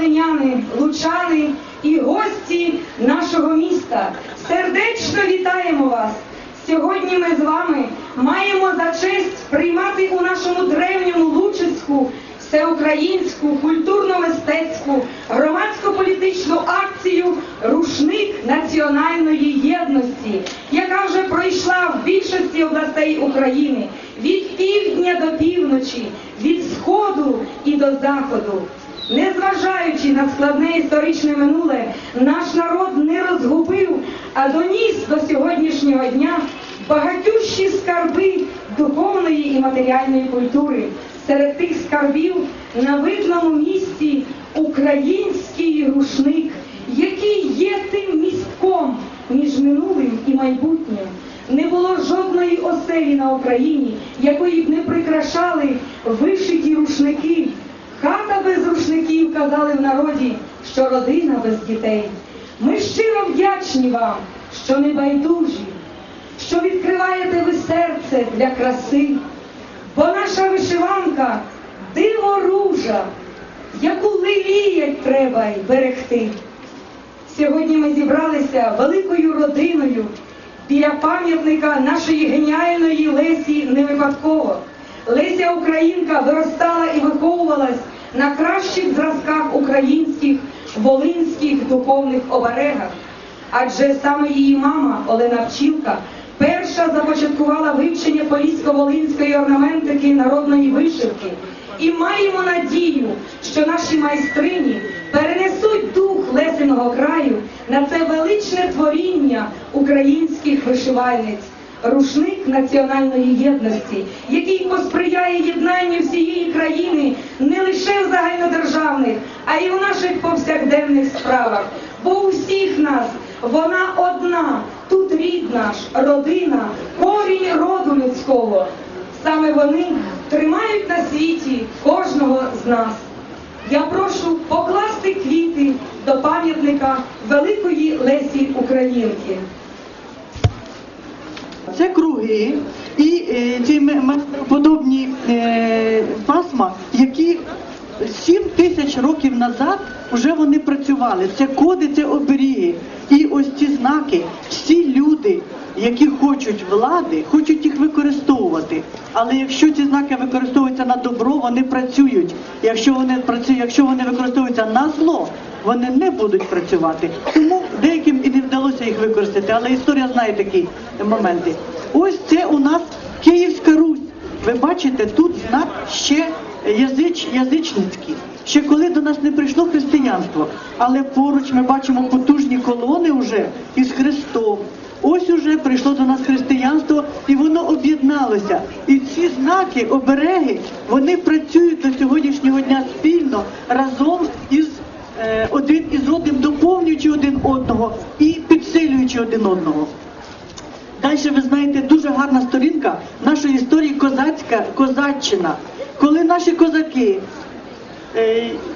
волиняни, лучани і гості нашого міста, сердечно вітаємо вас. Сьогодні ми з вами маємо за честь приймати у нашому древньому Лучицьку всеукраїнську культурно-мистецьку громадсько-політичну акцію Рушник національної єдності, яка вже пройшла в більшості областей України від півдня до півночі, від сходу і до заходу. Незважаючи на складне історичне минуле, наш народ не розгубив, а доніс до сьогоднішнього дня багатющі скарби духовної і матеріальної культури. Серед тих скарбів на видному місці український рушник, який є тим містком між минулим і майбутнім. Не було жодної оселі на Україні, якої б не прикрашали вишиті рушники. Хата без рушників казали в народі, що родина без дітей. Ми щиро вдячні вам, що не байдужі, що відкриваєте ви серце для краси, бо наша вишиванка диво ружа, яку леліять треба й берегти. Сьогодні ми зібралися великою родиною біля пам'ятника нашої геніальної Лесі не випадково. Леся Українка виростала і виховувалась на кращих зразках українських волинських духовних оберегах. Адже саме її мама Олена Пчілка перша започаткувала вивчення полісько-волинської орнаментики народної вишивки. І маємо надію, що наші майстрині перенесуть дух Лесиного краю на це величне творіння українських вишивальниць, рушник національної єдності, який посприяє єднанню всієї країни не лише в загальнодержавних, а й у наших повсякденних справах. Бо у всіх нас вона одна, тут рід наш, родина, корінь роду людського. Саме вони тримають на світі кожного з нас. Я прошу покласти квіти до пам'ятника великої Лесі Українки. Це круги і е, ці м- подобні е, пасма, які 7 тисяч років назад вже вони працювали. Це коди, це оберіги. І ось ці знаки, всі люди, які хочуть влади, хочуть їх використовувати. Але якщо ці знаки використовуються на добро, вони працюють. Якщо вони працюють, якщо вони використовуються на зло, вони не будуть працювати. Тому деяким вдалося їх використати, але історія знає такі моменти. Ось це у нас Київська Русь. Ви бачите, тут знак ще язич, язичницький. Ще коли до нас не прийшло християнство, але поруч ми бачимо потужні колони вже із Христом. Ось уже прийшло до нас християнство, і воно об'єдналося. І ці знаки, обереги, вони працюють до сьогоднішнього дня спільно разом із один із одним, доповнюючи один одного і підсилюючи один одного. Далі ви знаєте дуже гарна сторінка нашої історії козацька козаччина. Коли наші козаки е,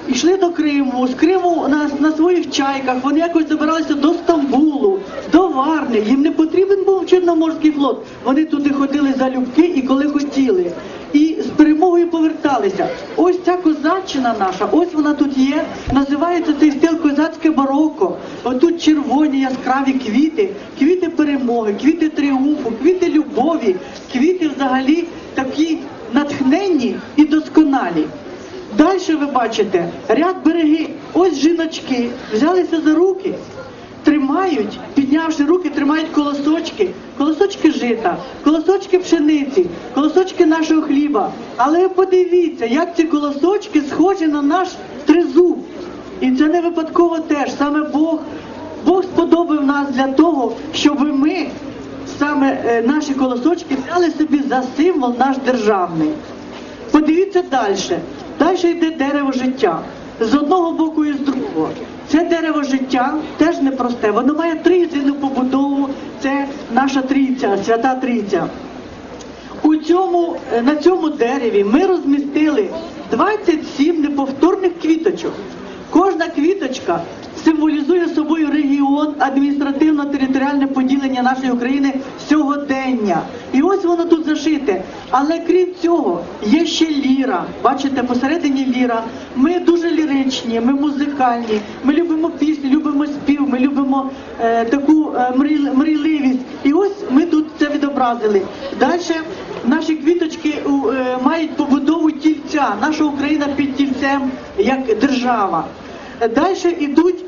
йшли до Криму, з Криму на, на своїх чайках, вони якось добиралися до Стамбулу, до Варни. Їм не потрібен був Чорноморський флот. Вони туди ходили залюбки і коли хотіли. І з перемогою поверталися. Ось ця козаччина наша, ось вона тут є. Називається цей стиль козацьке бароко. Отут червоні яскраві квіти, квіти перемоги, квіти тріумфу, квіти любові, квіти взагалі такі натхненні і досконалі. Далі ви бачите ряд береги. Ось жіночки взялися за руки, тримають, піднявши руки, тримають колосочки, колосочки жита, колосочки пшениці, колосочки нашого хліба. Але подивіться, як ці колосочки схожі на наш тризуб. І це не випадково теж. Саме Бог, Бог сподобав нас для того, щоб ми саме е, наші колосочки взяли собі за символ наш державний. Подивіться далі. Далі йде дерево життя. З одного боку і з другого. Це дерево життя теж непросте. Воно має трійцяну побудову. Це наша трійця, свята трійця. У цьому, е, на цьому дереві ми розмістили 27 неповторних квіточок. Кожна квіточка символізує собою регіон, адміністративно-територіальне поділення нашої України сьогодення. І ось воно тут зашите. Але крім цього, є ще ліра. Бачите, посередині ліра. Ми дуже ліричні, ми музикальні, ми любимо пісню, любимо спів, ми любимо е, таку е, мрій- мрійливість. І ось ми тут це відобразили. Далі наші квіточки е, мають побудову тільця. Наша Україна під тільцем як держава. Далі йдуть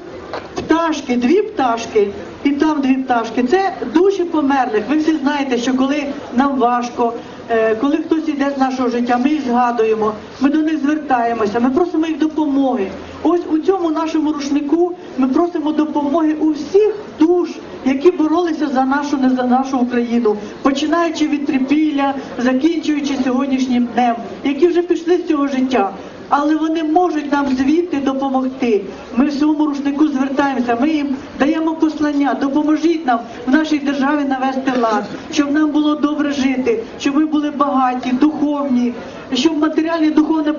пташки, дві пташки, і там дві пташки. Це душі померлих. Ви всі знаєте, що коли нам важко, е, коли хтось іде з нашого життя, ми їх згадуємо, ми до них звертаємося, ми просимо їх допомоги. Ось у цьому нашому рушнику ми просимо допомоги у всіх душ, які боролися за нашу не за нашу Україну, починаючи від трипілля, закінчуючи сьогоднішнім днем, які вже пішли з цього життя. Але вони можуть нам звідти допомогти. Ми в цьому рушнику звертаємося. Ми їм даємо послання. Допоможіть нам в нашій державі навести лад, щоб нам було добре жити, щоб ми були багаті, духовні, щоб матеріальне і духовне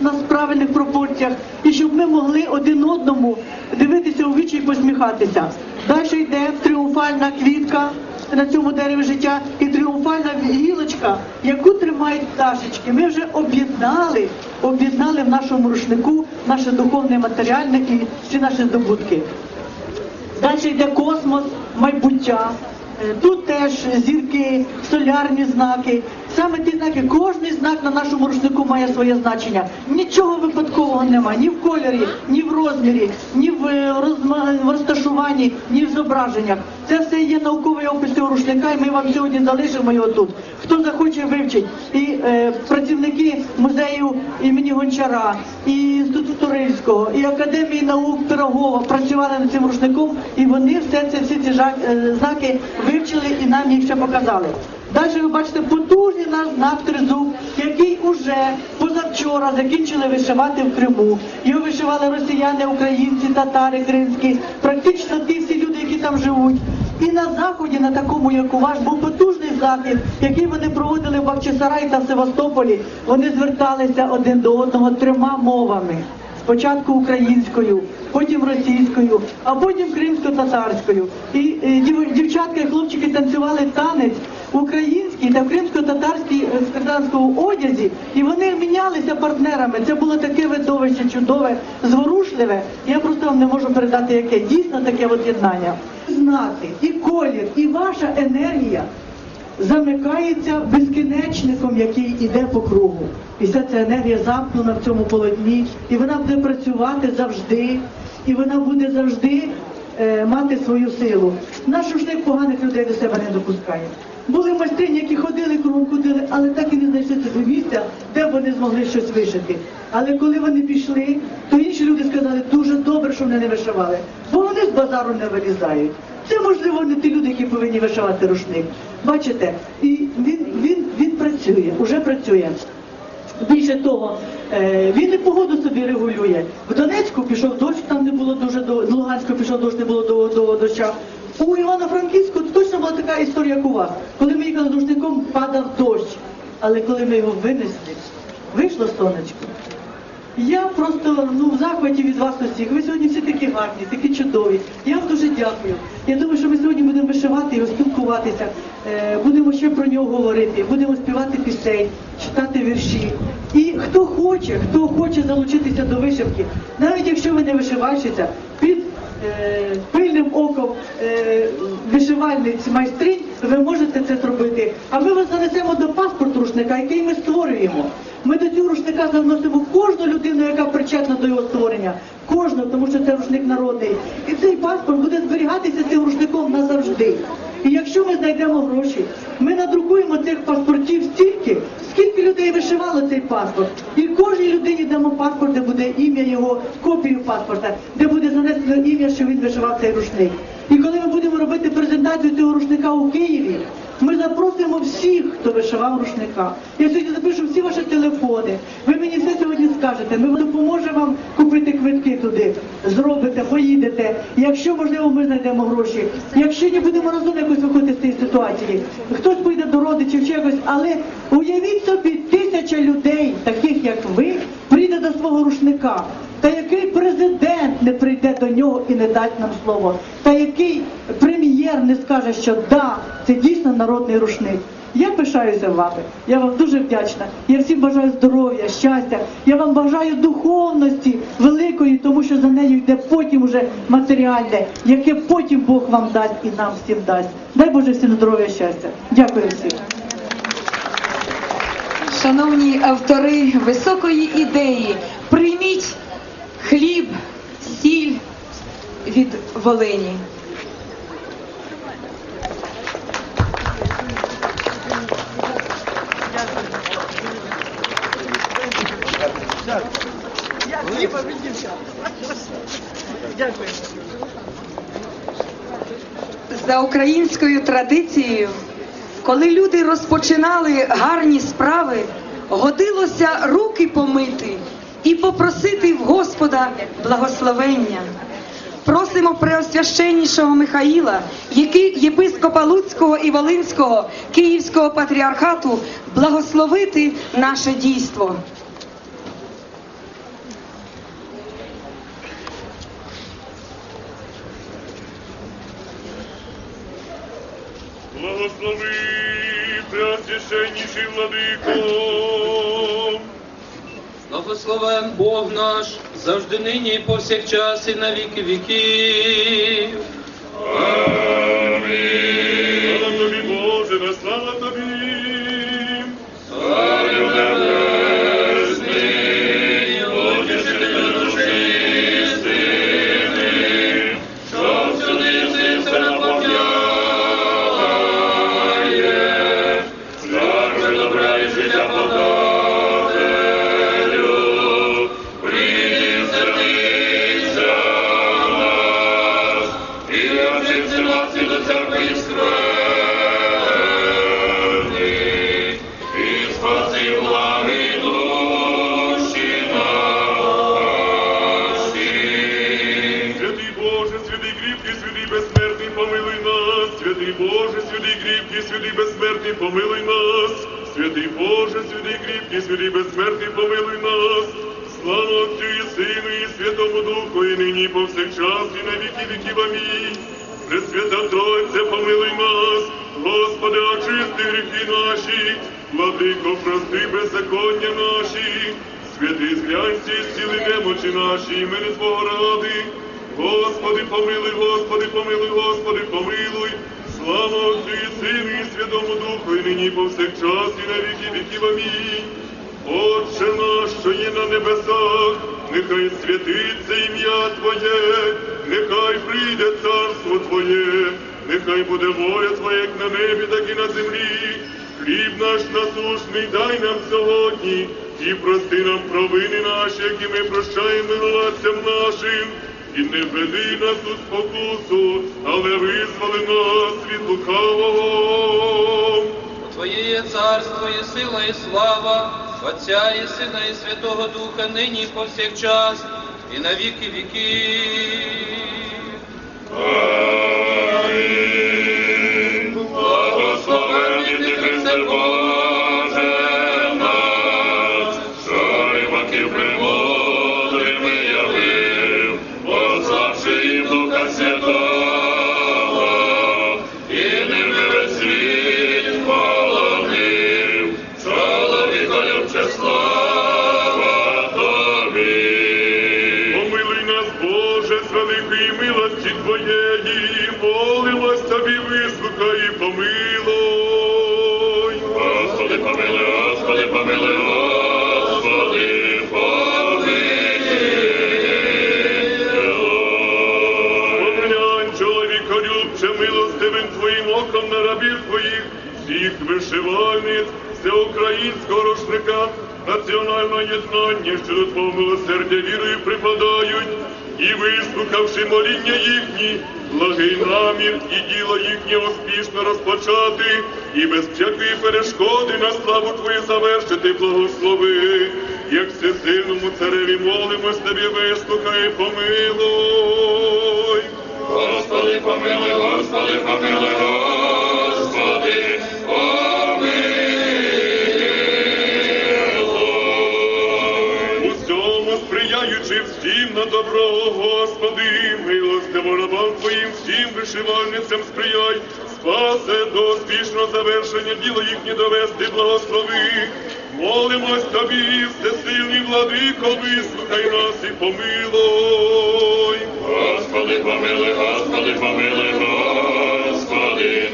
нас в правильних пропорціях, і щоб ми могли один одному дивитися у вічі і посміхатися. Далі йде тріумфальна квітка на цьому дереві життя і тріумфальна гілочка, яку тримають пташечки. Ми вже об'єднали, об'єднали в нашому рушнику наше духовне, матеріальне і всі наші здобутки. Далі йде космос, майбуття. Е, Тут теж зірки, солярні знаки. Саме ті знаки, кожний знак на нашому рушнику має своє значення. Нічого випадкового немає, ні в кольорі, ні в розмірі, ні в е, розташуванні, ні в зображеннях. Це все є науковий опис цього рушника, і ми вам сьогодні залишимо його тут. Хто захоче вивчить, і е, працівники музею імені Гончара, і інституту Рильського, і Академії наук Пирогова працювали над цим рушником, і вони все це всі ці е, знаки вивчили і нам їх ще показали. Далі ви бачите потужний наш знак тризуб, який уже позавчора закінчили вишивати в Криму. Його вишивали росіяни, українці, татари, кримські, практично ті всі люди, які там живуть. І на заході, на такому, як у вас, був потужний захід, який вони проводили в Бахчисараї та Севастополі. Вони зверталися один до одного трьома мовами. Спочатку українською, потім російською, а потім кримсько-татарською. І е, дів- дівчатка і хлопчики танцювали танець український та кримсько-татарській е, одязі, і вони мінялися партнерами. Це було таке видовище чудове, зворушливе. Я просто вам не можу передати, яке дійсно таке от єднання. Знати і колір, і ваша енергія замикається безкінечником, який іде по кругу. І вся ця енергія замкнена в цьому полотні, і вона буде працювати завжди, і вона буде завжди е, мати свою силу. Наш рушник поганих людей до себе не допускає. Були майстрині, які ходили кругом ходили, але так і не знайшли собі місця, де вони змогли щось вишити. Але коли вони пішли, то інші люди сказали, дуже добре, що вони не вишивали, бо вони з базару не вилізають. Це можливо не ті люди, які повинні вишивати рушник. Бачите, і він, він, він працює, уже працює. Більше того, е, він і погоду собі регулює. В Донецьку пішов дощ, там не було дуже до в Луганську пішов дощ, не було до, до доща. У Івано-Франківську точно була така історія, як у вас. Коли ми їхали з рушником, падав дощ. Але коли ми його винесли, вийшло сонечко. Я просто ну, в захваті від вас усіх. Ви сьогодні всі такі гарні, такі чудові. Я вам дуже дякую. Я думаю, що ми сьогодні будемо вишивати його, спілкуватися, е, будемо ще про нього говорити, будемо співати пісень, читати вірші. І хто хоче, хто хоче залучитися до вишивки, навіть якщо ви не вишивальщиця, під пильним оком е, вишивальниць майстринь, ви можете це зробити. А ми вас занесемо до паспорту рушника, який ми створюємо. Ми до цього рушника заносимо кожну людину, яка причетна до його створення. Кожного, тому що це рушник народний. І цей паспорт буде зберігатися цим рушником назавжди. І якщо ми знайдемо гроші, ми надрукуємо цих паспортів стільки, скільки людей вишивало цей паспорт. І кожній людині дамо паспорт, де буде ім'я його, копію паспорта, де буде занесено ім'я, що він вишивав цей рушник. І коли ми будемо робити презентацію цього рушника у Києві, ми запросимо всіх, хто вишивав рушника. Я сьогодні запишу всі ваші телефони. Ви мені все сьогодні скажете. Ми допоможемо вам купити квитки туди. Зробите, поїдете. Якщо можливо, ми знайдемо гроші. Якщо не будемо разом якось виходити з цієї ситуації, хтось поїде до родичів чи якось, але уявіть собі, тисяча людей, таких як ви, прийде до свого рушника. Та який президент не прийде до нього і не дасть нам слово? Та який прем'єр не скаже, що да, це дійсно народний рушник. Я пишаюся вами. Я вам дуже вдячна. Я всім бажаю здоров'я, щастя. Я вам бажаю духовності великої, тому що за нею йде потім уже матеріальне, яке потім Бог вам дасть і нам всім дасть. Дай Боже всім здоров'я, щастя. Дякую всім. шановні автори високої ідеї, прийміть хліб, сіль від Волині. За українською традицією, коли люди розпочинали гарні справи, годилося руки помити і попросити в Господа благословення. Просимо преосвященнішого Михаїла, який єпископа Луцького і Волинського Київського патріархату, благословити наше дійство. Благослови, преосвященніший владико. Благословен Бог наш, завжди нині повсякчас і на віки віків. Амінь. Святий Боже, святий кріпкий, святий безсмертний, помилуй нас. Слава Отцю і Сину, і Святому Духу, і нині, повсякчас, і на віки віків. Амінь. Пресвята Тройця, помилуй нас, Господи, очисти гріхи наші, владико, прости беззаконня наші, святий зглянься, і зціли немочі наші, імени Твого ради. Господи, помилуй, Господи, помилуй, Господи, помилуй. Слава Отцю і Сину, і Святому Духу, і нині, і повсякчас, і на віки віків. Амінь. Отче наш, що є на небесах, нехай святиться ім'я Твоє, нехай прийде царство Твоє, нехай буде воля Твоя, як на небі, так і на землі. Хліб наш насушний дай нам сьогодні, і прости нам провини наші, які ми прощаємо винуватцям нашим. І не веди нас у спокусу, але визволи нас від лукавого. Твоє є царство, і сила, і слава, Отця і Сина, і Святого Духа, нині і повсякчас, і на віки віків. Амінь. Ти Христе Боже милосердя вірою припадають, і вислухавши моління їхні, благий намір і діло їхнє успішно розпочати, і без всякої перешкоди на славу Твою завершити, благослови, як всесильному цареві молимось Тобі, вислухай, помилуй. Господи, помилуй, Господи, помилуй, Господи, всім на добро, Господи, милостиво рабам Твоїм, всім вишивальницям сприяй, спасе до успішного завершення діла їхнє довести, благослови. Молимось Тобі, всесильний владико, вислухай нас і помилуй. Господи, помилуй, Господи, помилуй, Господи,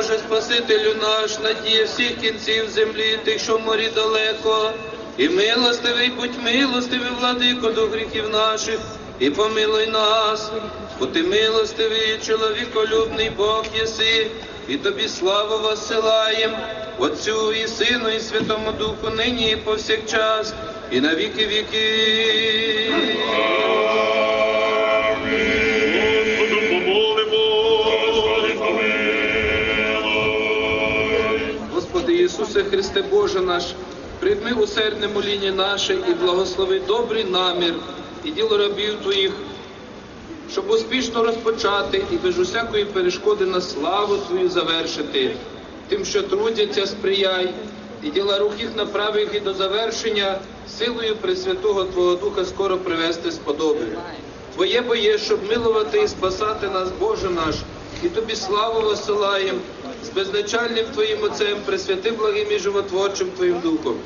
Боже, Спасителю наш, надія всіх кінців землі, тих, що в морі далеко. І милостивий, будь милостивий, владико, до гріхів наших, і помилуй нас, бо ти милостивий, чоловіколюбний Бог єси, і тобі славу воссилаєм, Отцю і Сину, і Святому Духу, нині і повсякчас, і на віки віки. Ісусе Христе Боже наш, прийми усердне моління наше і благослови добрий намір і діло рабів Твоїх, щоб успішно розпочати і без усякої перешкоди на славу Твою завершити. Тим, що трудяться, сприяй, і діла рук їх направи їх і до завершення, силою Пресвятого Твого Духа скоро привести сподоби. Твоє боє, щоб милувати і спасати нас, Боже наш, і тобі славу висилаєм з безначальним Твоїм Отцем, пресвяти благим і животворчим Твоїм Духом.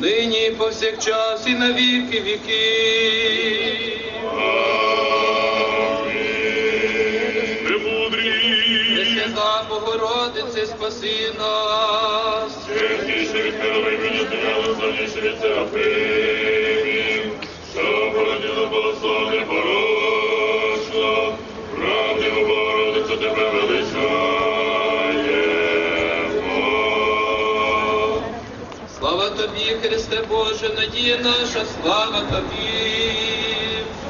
Нині повсякчас, і на віки віки. Пресвята Богородице, спаси нас. Чесніше від стояло, славніше від Серафимів, що породило благословне порочно, правдиву Богородицю тебе величаємо. Христе Боже, надія наша, слава тобі.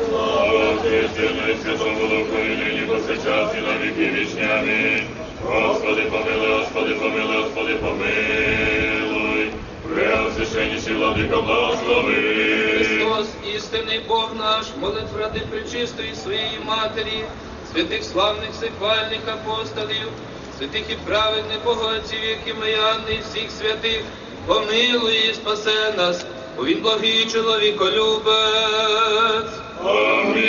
Слава Отцю Сину і Святому Духу, і нині повсякчас, і на віки вічні. Амінь. Господи, помилуй, Господи, помилуй, Господи, помилуй. Преосвященніший владико, благослови. Христос, істинний Бог наш, молитв ради пречистої своєї Матері, святих славних сихвальних апостолів, святих і праведних богатців, які Маяни і всіх святих, помилуй спасе нас, бо він благий чоловіколюбець. Амінь.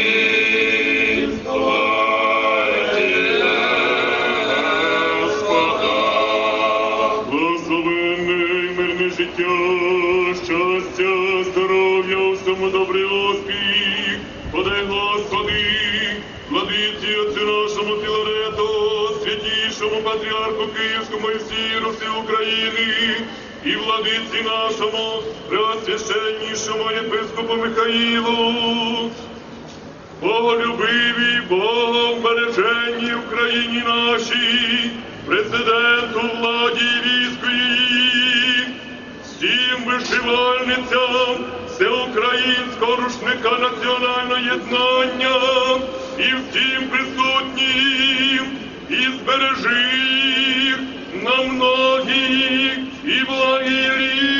І владиці нашому, преосвященнішому єпископу Михаїлу, Боголюбиві, Богом береженні Україні нашій, президенту владі і війську всім вишивальницям всеукраїнського рушника національного єднання і всім присутнім, і збережи їх на многі і благі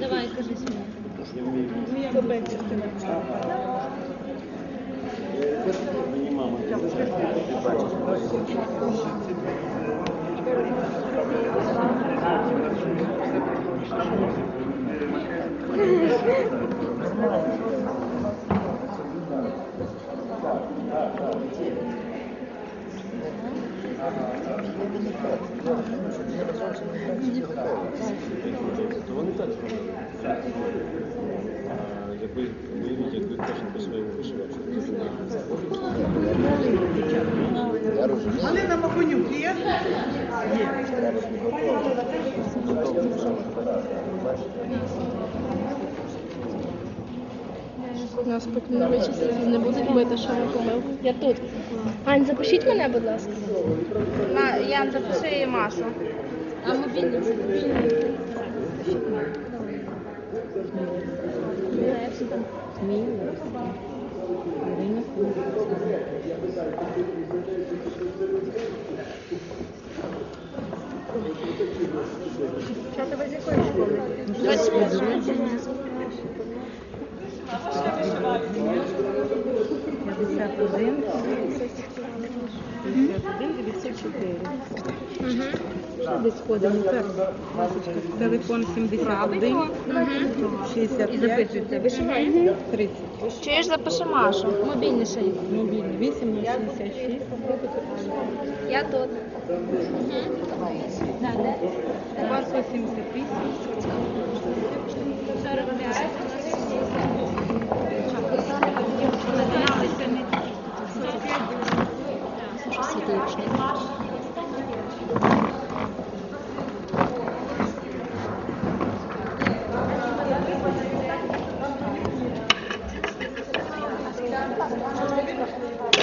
Давай, кажи свій. Якби уявіть, як ви кожен по своєму вишивачу. Я розумію. Галина Махонюк є? Нас покинули часів, не будуть бити, що ми. Я тут. Ань, запишіть мене, будь ласка. На, Ян, запиши Машу. А мобільний? Десь ходимо так. Телефон 71, 65, 30. Чи ж запиши Машу? Мобільний ще є. Мобільний 8 66. Я тут. Да, де? 278. 45.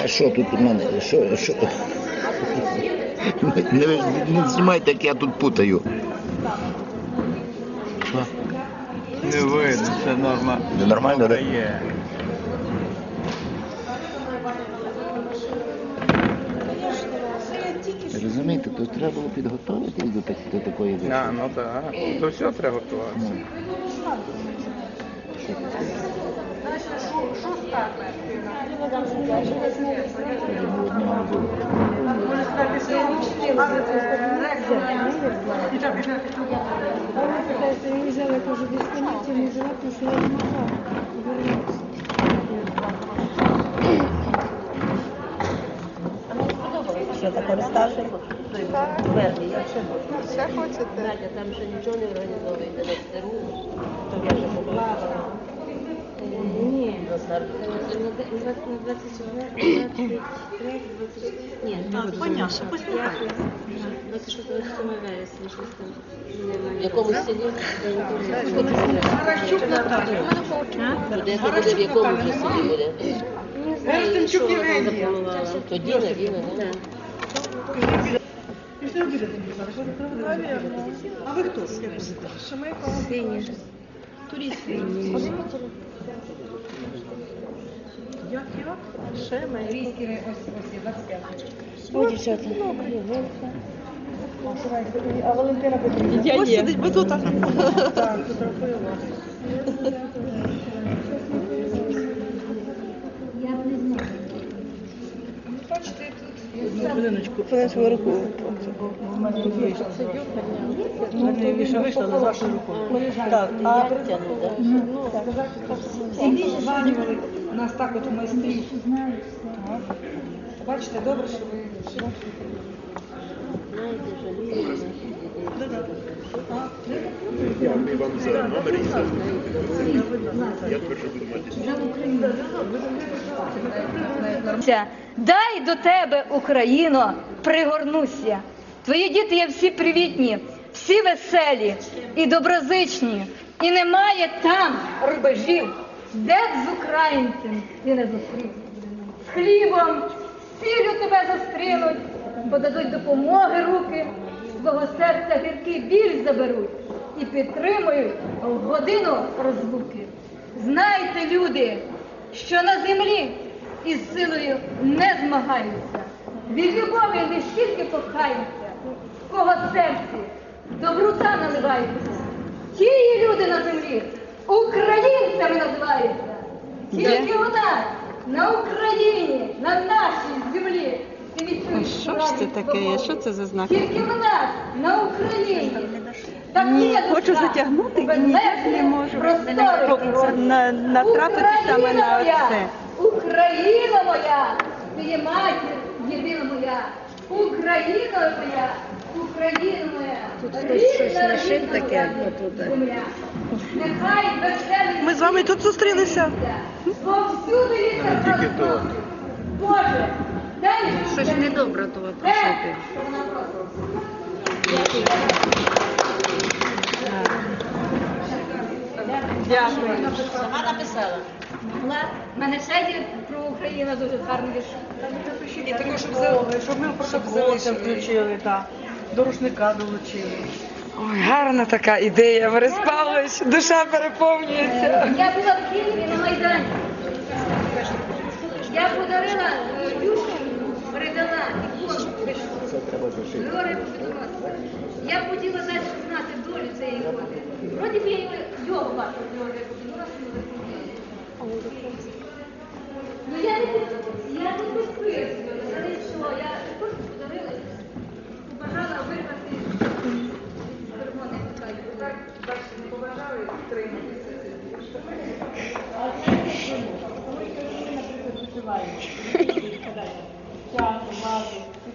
А що тут у мене? Що, що? Не, не знімайте, як я тут путаю. Не видно, це норма. Не нормально, да? Розумієте, тут треба було підготуватись до, так, до такої вишивки. А, ну так. До всього треба готуватися. Ще хочете? Там ще нічого не організовуєте на ЦРУ. То я вже поплавала. Ні, на 24, 23, 24, ні, Понятно, 26 вересня, щось там. В якомусь селі. Харащук Наталя. Де це буде, в якому селі буде? Не знаю, Берестенчук що вона там Євгенія. запланувала. Тоді, Надіна, не? А ви хто? Сині. Як як? О, дівчата. Ось сидить, бо тут. Так, Хвилиночку. Хвилиночку руку. Не вийшла на вашу руку. Так, а Всі званювали нас так от в майстрі. Бачите, добре, що ви. Дякую вам за номер і за Я тепер буду мати. Дай до тебе, Україно, пригорнуся. Твої діти є всі привітні, всі веселі і доброзичні, і немає там рубежів, де б з українцем ти не зустрів. З хлібом, з сіллю тебе зустрінуть, подадуть допомоги руки, свого серця гіркий біль заберуть і підтримують в годину розлуки. Знайте, люди, що на землі із силою не змагаються. Від любові не стільки кохаються, в кого серці добрута наливаються. Ті люди на землі українцями називаються. Тільки у нас на Україні, на нашій землі. Ти відчуєш Що ж це таке? Що це за знак? Тільки в нас на Україні. Ні, хочу затягнути, ні, безмежні не можу. натрапити саме на це. Україна моя, ти є матір єдина моя. Україна моя, Україна моя. Тут хтось щось нашив таке. Нехай Ми з вами тут зустрілися. Повсюди вітер тільки то. Боже, дай Щось недобре того Де? пошити. Дякую. Сама написала. В мене ще є про Україну дуже гарний вірш. І також, щоб, за- щоб ми в протокол це включили, так. До рушника долучили. Ой, гарна така ідея, Борис Павлович, душа переповнюється. Я була в Києві на Майдані. Я подарила е, Юшу, передала Георгія Побідоносця. Я б хотіла далі знати долю цієї ікони. Вроді б я його бачу, Георгія Побідоносця. Ну я не я не підписую, нічого, я подарила, побажала виграти червоний. Так, бачите, не побажали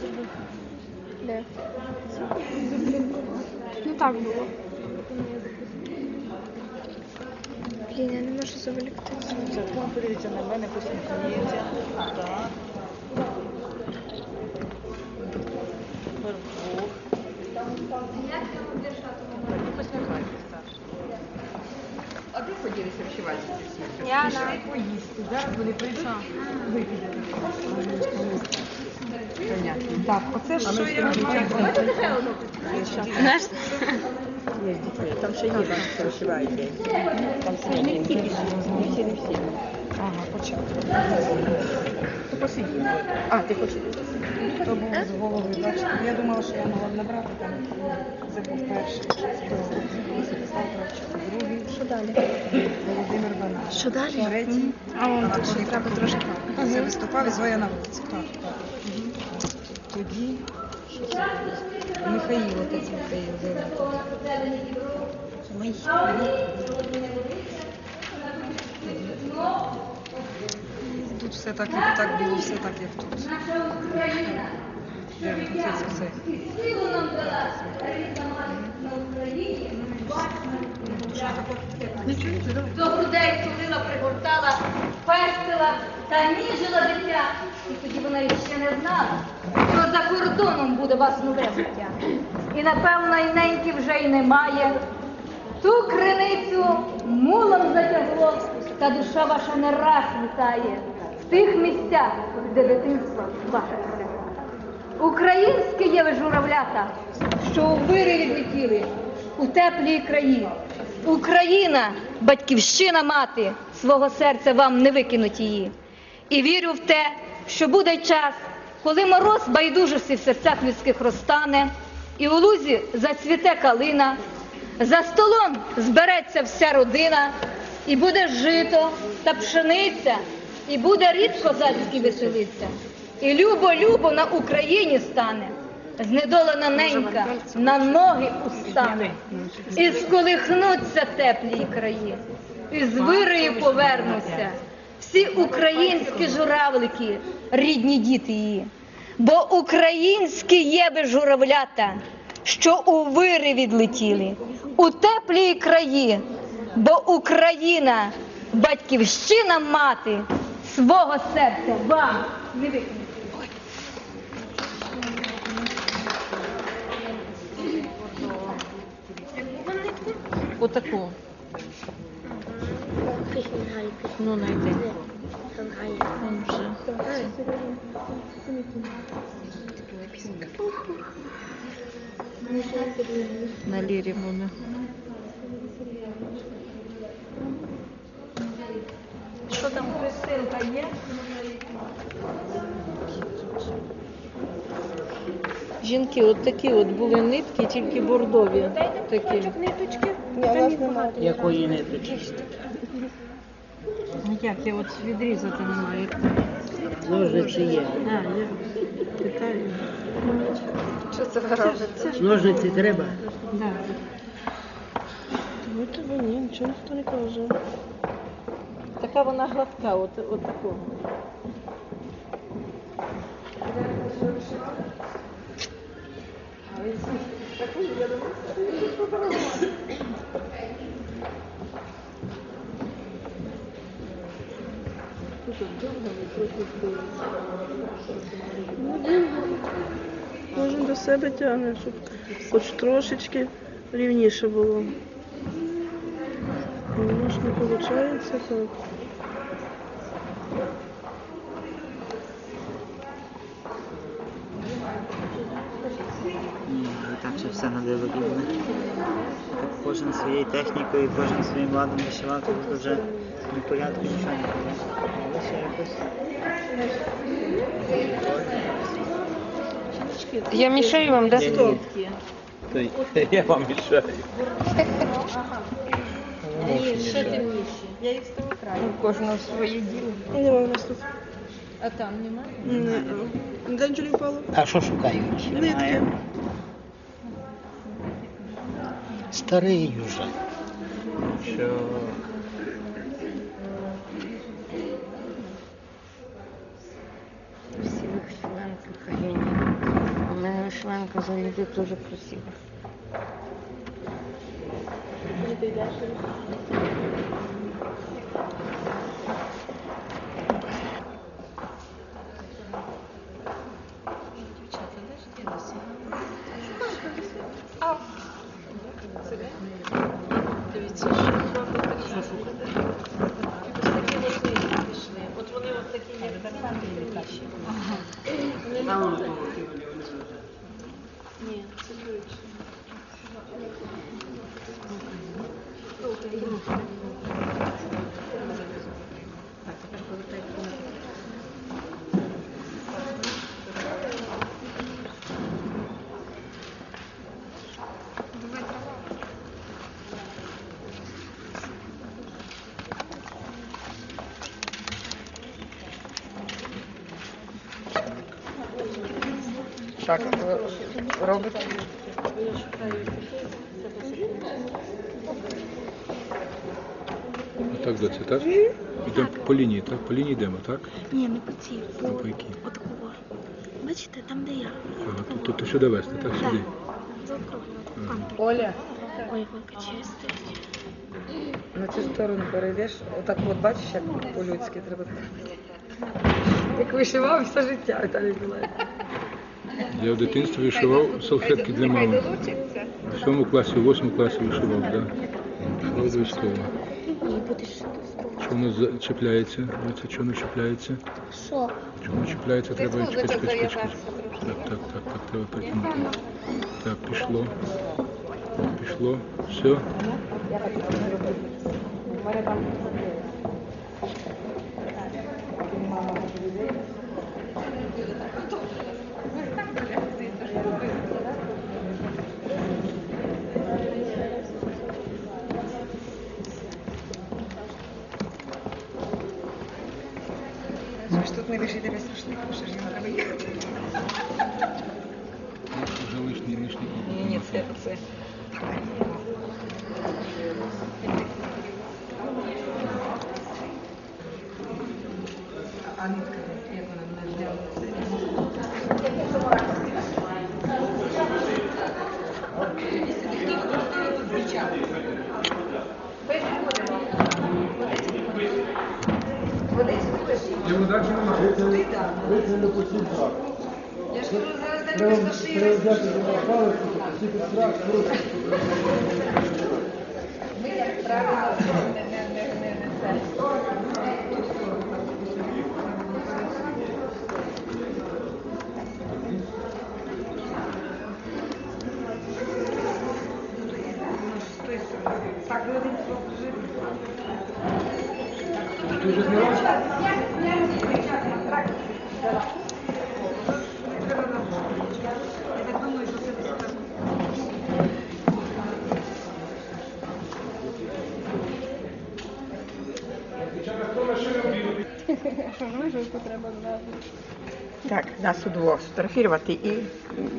триматися. Де? Ну так було. Блін, я не можу заволікти. Закон подивіться на мене, посміхається. Так. Вдвох. Посміхайтесь, так. А де поділися вчивати? Я на Поїсти. Зараз вони прийдуть. Вип'ють. Понятно. Так, оце що я Є Там не всі не всі. Ага, почав. То. А, ти хочеш? То був з головою, бачите. Я думала, що я могла б набрати там. Забув перший. Другий. що далі? Володимир Банаш. Що далі? Третій. А вон тут ще треба трошки. Це виступав із Зоя на вулиці. Так, так. Тоді? Михаїл, отець Михаїл. Тут все так, як так було, все так, як тут. До грудей тулила, пригортала, пестила та ніжила дитя. І тоді вона ще не знала, що за кордоном буде вас нове життя. І напевно і неньки вже й немає. Ту криницю мулом затягло, та душа ваша не раз вітає в тих місцях, де дитинство ваше пролягало. Українське є ви журавлята, що у вири відлетіли у теплі краї. Україна, батьківщина мати, свого серця вам не викинуть її. І вірю в те, що буде час, коли мороз байдужості в серцях людських розтане, і у лузі зацвіте калина, за столом збереться вся родина, і буде жито та пшениця, і буде рід козацький веселиться. І любо-любо на Україні стане, знедолена ненька на ноги устане, і сколихнуться теплі краї, і з вирою повернуться всі українські журавлики, рідні діти її. Бо українські є ви журавлята, що у вири відлетіли, у теплі краї, бо Україна, батьківщина мати, свого серця вам не викине. Отаку. Ну, найди. Он вже. На лірі воно. Що там Христинка є? Жінки, от такі от були нитки, тільки бордові. Такі. ниточки. Якої ниточки? Ну як, я от відрізати не маю. Як... Ножниці є. А, я питаю. Що це ви робите? Ножниці треба? Да. Ну тебе ні, нічого ніхто не каже. Така вона гладка, от, от такого. Кожен до себе тягне, щоб хоч трошечки рівніше було. Воно ж не виходить так. І так ще все надиво рівне. Так кожен своєю технікою, кожен своїм ладом вишивати, вже не порядку нічого не буде. Але ще якось. Я мішаю вам, да? Ні, ні. Я вам мішаю. Ні, ще темніші. Я їх з того краю. У кожного своє діло. Нема у нас тут. А там немає? Не. Ніде нічого не впало. А що шукають? Нитки. Старий вже. Що Файні. У мене вишиванка завжди дуже красива. Дивіться, що такі от нитки пішли. От вони от такі, як тарпанки більші. Ні, це швидше. Так, тепер повертайте на Так, робите? Так, доці, так? Йдемо по лінії, так? По лінії йдемо, так? Ні, не по цій. А по якій? Отакого. Бачите, там де я. Ага, тут, тут, тут сюди вести, так? Сюди. Оля, Ой, вилка чистить. на цю сторону перейдеш, отак от бачиш, як по-людськи треба. Як вишивав все життя, Віталій Миколаївич. Я в дитинстві вишивав салфетки для мами. В сьомому класі, в восьмому класі вишивав, так. Да. Обов'язково. Ні, будеш за- чіпляється? Дивіться, воно чіпляється? Що? Чому чіпляється, треба чекати, чекати, чекай. Так, так, так, так, треба притягнути. Так, пішло. Пішло. Все. сфотографувати і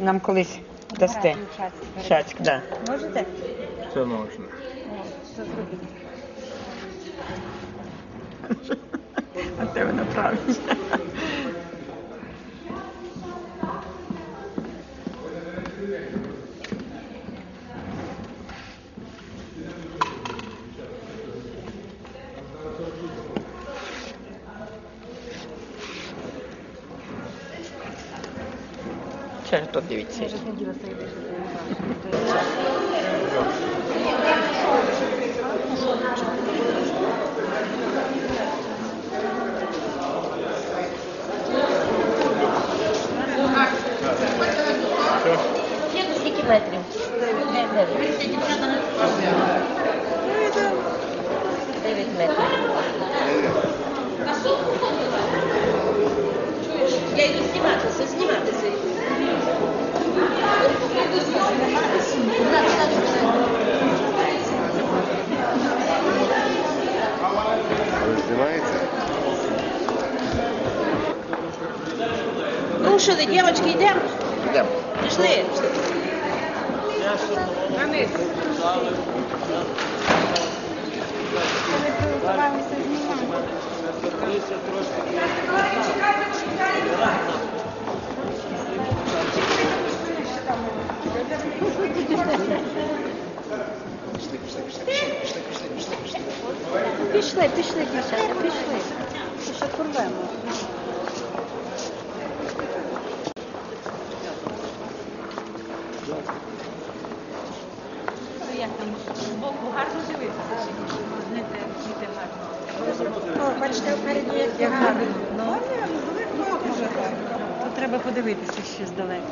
нам колись дасте. Чацьк, да. Можете? Все можна. Це. А це ви направите. 109 серий. Скільки метрів? Дев'ять метрів. Я йду зніматися, зніматися. Ну що, дівчатки, йдемо? Йдемо. Пішли. Пішли, пішли, дівчата, пішли. Ще порвемо. Як там збоку гарно дивитися? Не те, не те гарно. О, бачите, впереді як гарно. Ну, дуже гарно. То треба подивитися ще здалеку.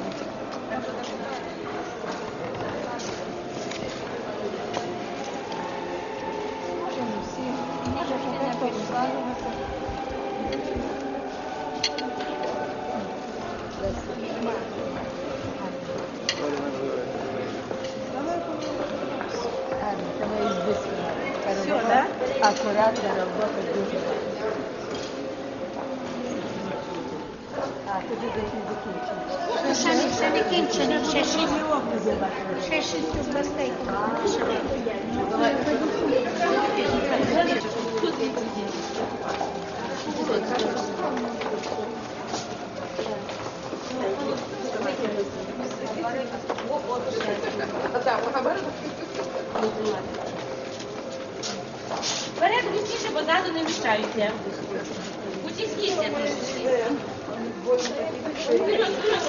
Все, да? Акуратно робота дуже. А, тоді десь не закінчено. Ще Вперед густіше, бо ззаду не вміщаються. Усі скіться трішечки. Вперед, вперед.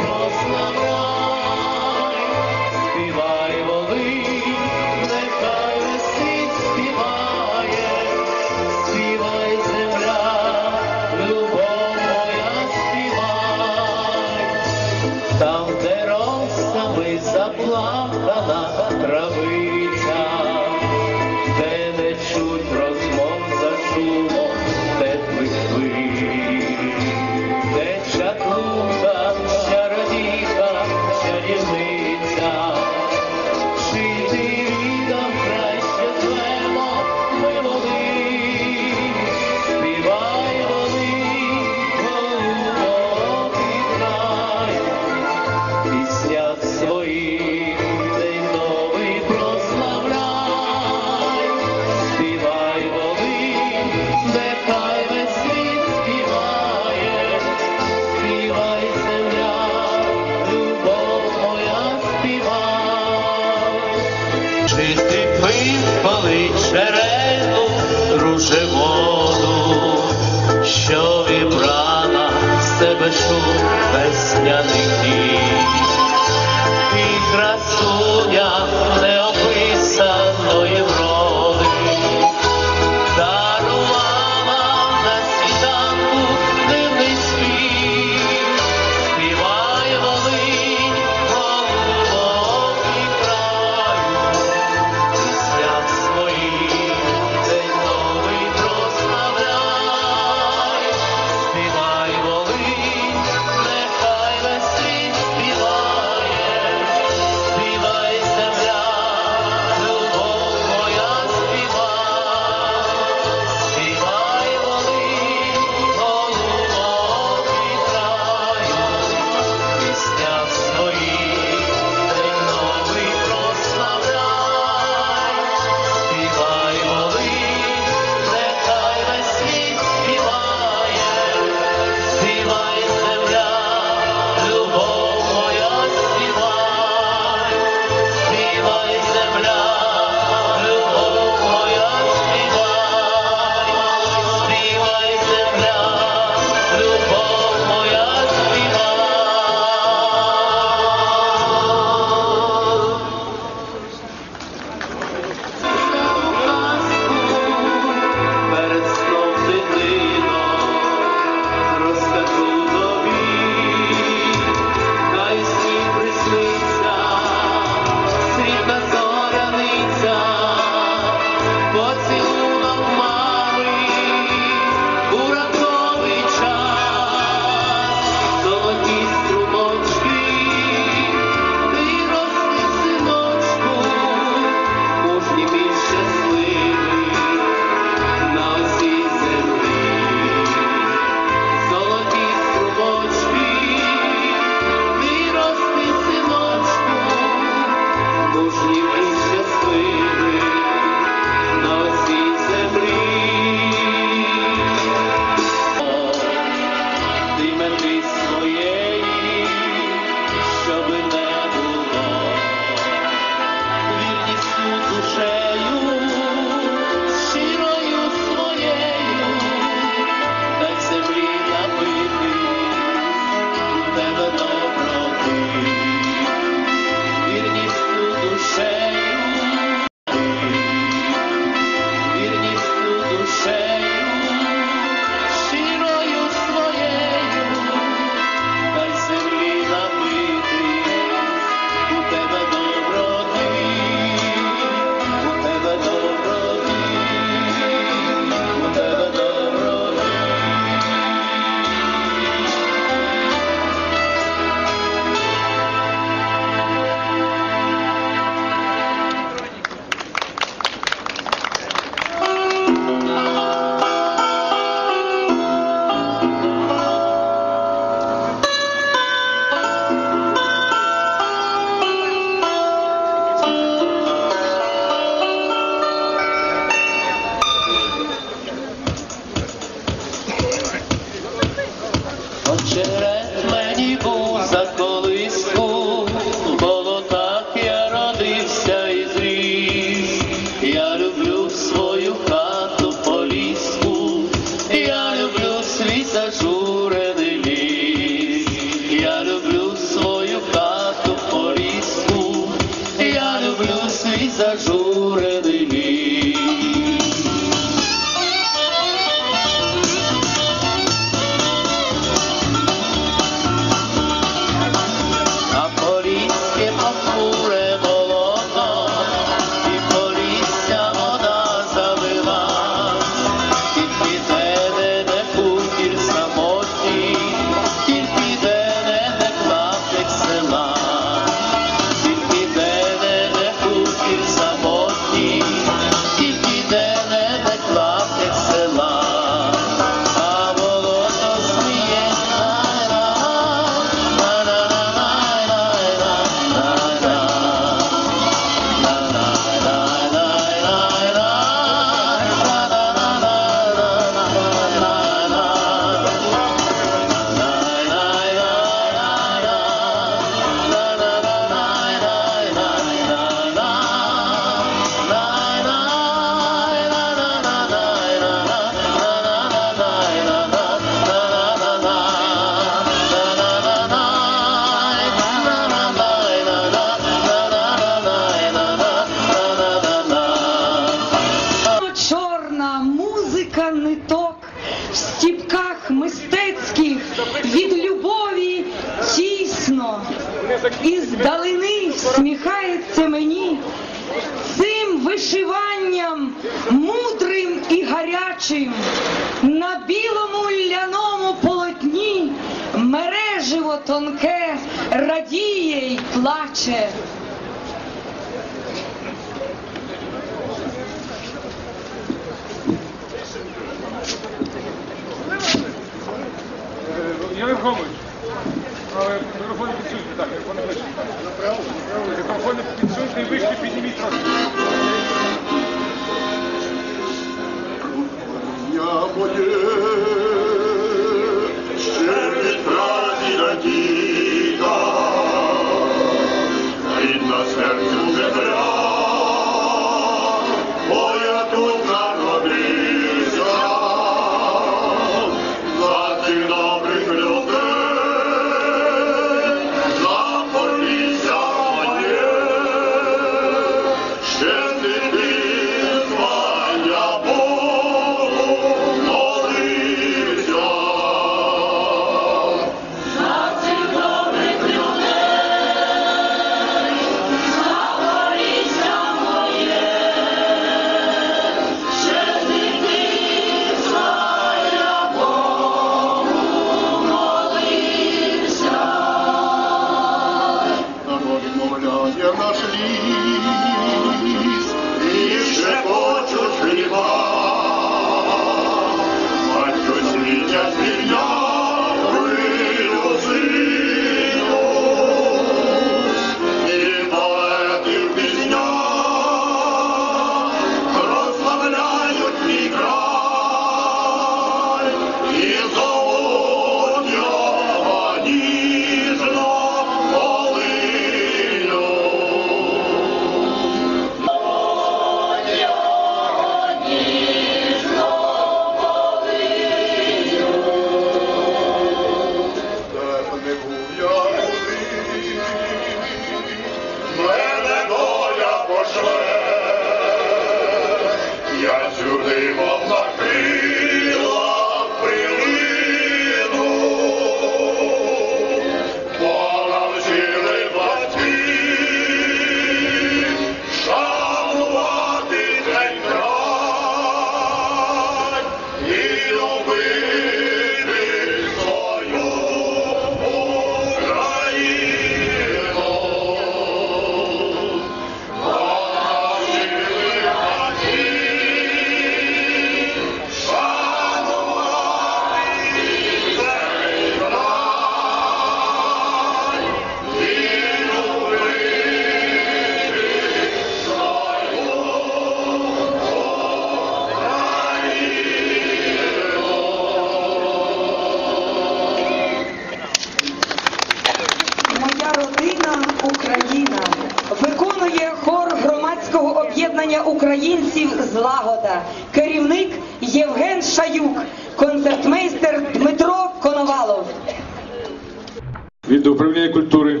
Від управління культури,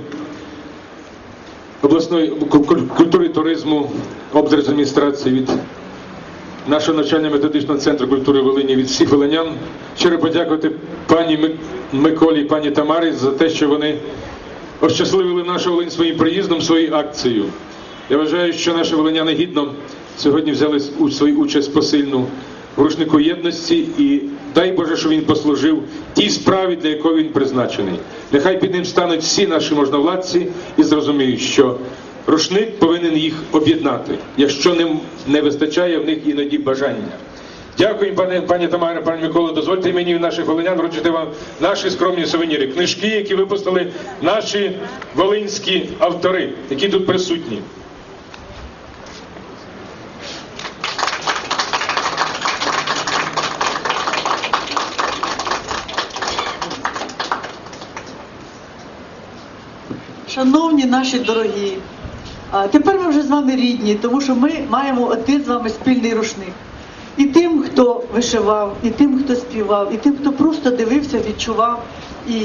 обласної ку- ку- культури туризму, облдержадміністрації, від нашого навчально-методичного центру культури Волині, від всіх волинян. Щиро подякувати пані Миколі і пані Тамарі за те, що вони ощасливили нашу Волинь своїм приїздом, своєю акцією. Я вважаю, що наші волиняни гідно сьогодні взяли свою участь посильну в рушнику єдності і дай Боже, що він послужив тій справі, для якої він призначений. Нехай під ним стануть всі наші можновладці і зрозуміють, що рушник повинен їх об'єднати, якщо не, не вистачає в них іноді бажання. Дякую, пане, пані Тамара, пане Микола. Дозвольте мені наших волинян вручити вам наші скромні сувеніри, книжки, які випустили наші волинські автори, які тут присутні. Шановні наші дорогі, тепер ми вже з вами рідні, тому що ми маємо один з вами спільний рушник. І тим, хто вишивав, і тим, хто співав, і тим, хто просто дивився, відчував і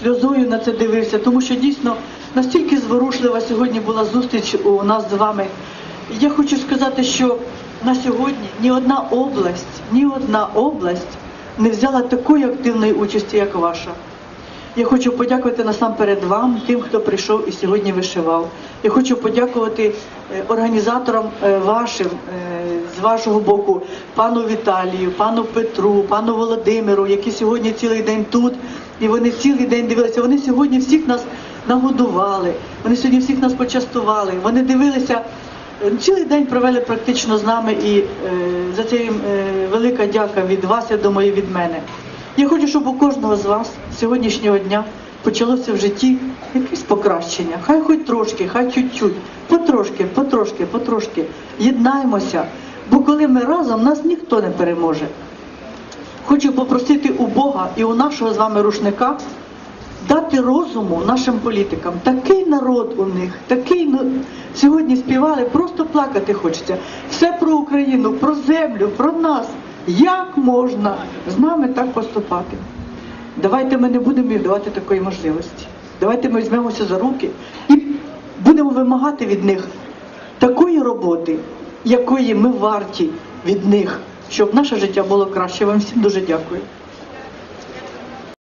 сльозою на це дивився, тому що дійсно настільки зворушлива сьогодні була зустріч у нас з вами. І я хочу сказати, що на сьогодні ні одна область, ні одна область не взяла такої активної участі, як ваша. Я хочу подякувати насамперед вам, тим, хто прийшов і сьогодні вишивав. Я хочу подякувати е, організаторам е, вашим е, з вашого боку, пану Віталію, пану Петру, пану Володимиру, які сьогодні цілий день тут, і вони цілий день дивилися. Вони сьогодні всіх нас нагодували, вони сьогодні всіх нас почастували. Вони дивилися. Цілий день провели практично з нами і за це їм велика дяка від вас, я думаю, від мене. Я хочу, щоб у кожного з вас сьогоднішнього дня почалося в житті якесь покращення. Хай хоч трошки, хай чуть-чуть, потрошки, потрошки, потрошки. Єднаємося, бо коли ми разом, нас ніхто не переможе. Хочу попросити у Бога і у нашого з вами рушника дати розуму нашим політикам. Такий народ у них, такий ну, сьогодні співали, просто плакати хочеться. Все про Україну, про землю, про нас. Як можна з нами так поступати? Давайте ми не будемо їм давати такої можливості. Давайте ми візьмемося за руки і будемо вимагати від них такої роботи, якої ми варті від них, щоб наше життя було краще. Вам всім дуже дякую.